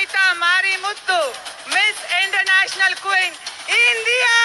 Namita Mari Miss International Queen, India!